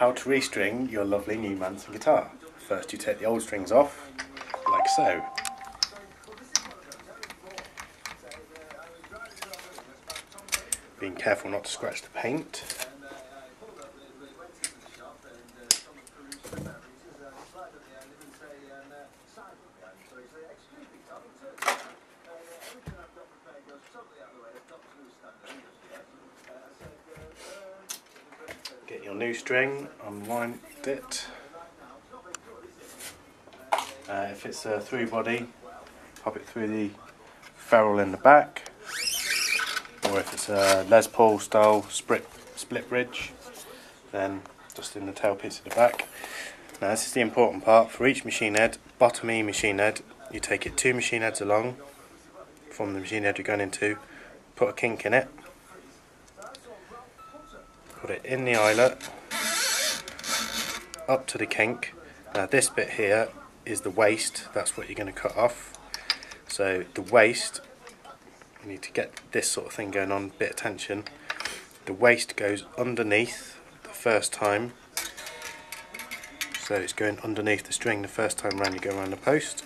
how to restring your lovely new Manson guitar. First you take the old strings off, like so. Being careful not to scratch the paint. Your new string, unwind it. Uh, if it's a through body, pop it through the ferrule in the back. Or if it's a Les Paul style split, split bridge, then just in the tailpiece at the back. Now this is the important part. For each machine head, bottom E machine head, you take it two machine heads along from the machine head you're going into, put a kink in it, put it in the eyelet, up to the kink. Now this bit here is the waste, that's what you're going to cut off. So the waste, you need to get this sort of thing going on, bit of tension. The waste goes underneath the first time. So it's going underneath the string the first time around you go around the post.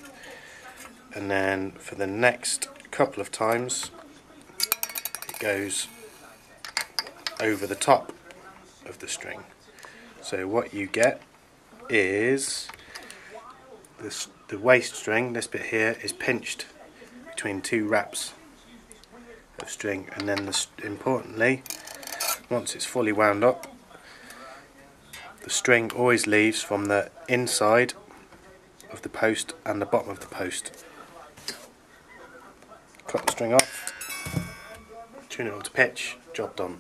And then for the next couple of times, it goes over the top of the string. So what you get is this, the waste string, this bit here, is pinched between two wraps of string and then the, importantly once it's fully wound up the string always leaves from the inside of the post and the bottom of the post. Cut the string off, tune it on to pitch, job done.